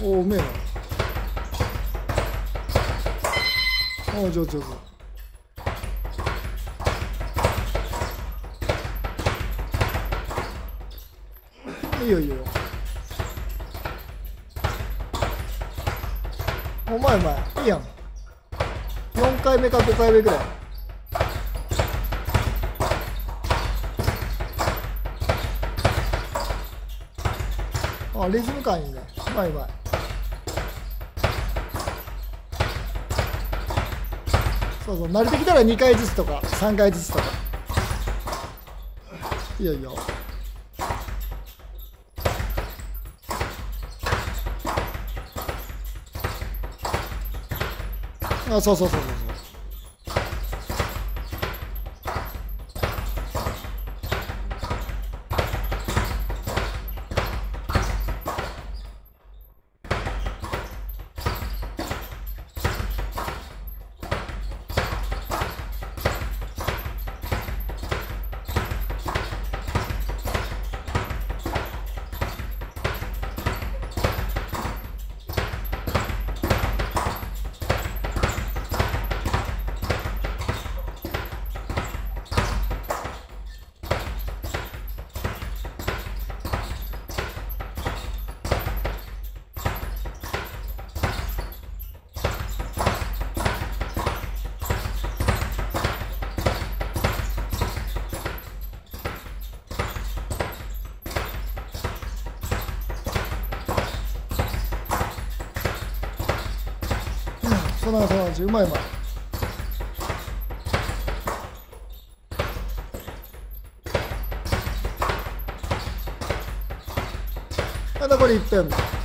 おうめえな。おお上手上手いいよいいよ。お前お前いいやん。4回目か5回目ぐらい。あリズム感いいね。うまいうまい。そうそう。慣れてきたら2回ずつとか3回ずつとか。いいよいいよあそうそうそうそうそう。そんな感じそんな感じうまいうまいまたこれ1分。